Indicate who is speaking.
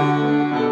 Speaker 1: Música